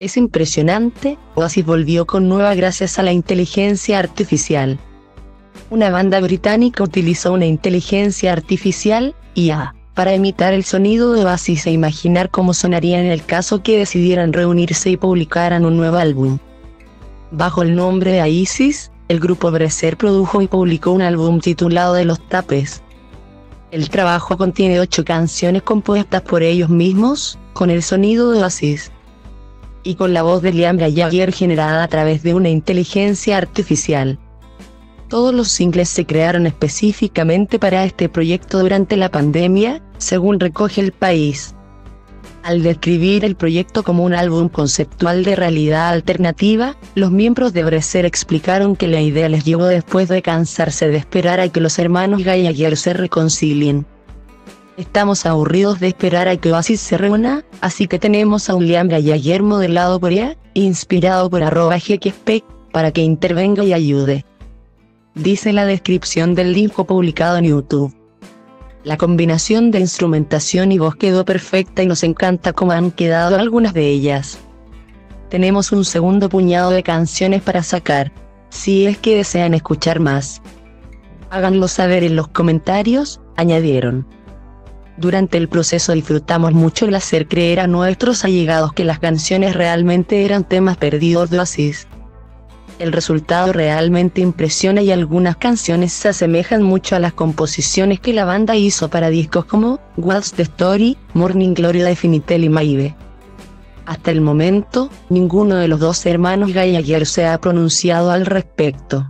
Es impresionante, Oasis volvió con nueva gracias a la inteligencia artificial. Una banda británica utilizó una inteligencia artificial, IA, para imitar el sonido de Oasis e imaginar cómo sonaría en el caso que decidieran reunirse y publicaran un nuevo álbum. Bajo el nombre de Isis, el grupo Breser produjo y publicó un álbum titulado De los Tapes. El trabajo contiene ocho canciones compuestas por ellos mismos, con el sonido de Oasis y con la voz de Liam Gallagher generada a través de una inteligencia artificial. Todos los singles se crearon específicamente para este proyecto durante la pandemia, según recoge el país. Al describir el proyecto como un álbum conceptual de realidad alternativa, los miembros de Brecer explicaron que la idea les llegó después de cansarse de esperar a que los hermanos Gallagher se reconcilien. Estamos aburridos de esperar a que Oasis se reúna, así que tenemos a un Liam Gallagher modelado por ella, inspirado por arroba spec, para que intervenga y ayude. Dice la descripción del disco publicado en YouTube. La combinación de instrumentación y voz quedó perfecta y nos encanta cómo han quedado algunas de ellas. Tenemos un segundo puñado de canciones para sacar, si es que desean escuchar más. Háganlo saber en los comentarios, añadieron. Durante el proceso disfrutamos mucho el hacer creer a nuestros allegados que las canciones realmente eran temas perdidos de Oasis. El resultado realmente impresiona y algunas canciones se asemejan mucho a las composiciones que la banda hizo para discos como What's the Story, Morning Glory Definitel y Maybe. Hasta el momento, ninguno de los dos hermanos Gallagher se ha pronunciado al respecto.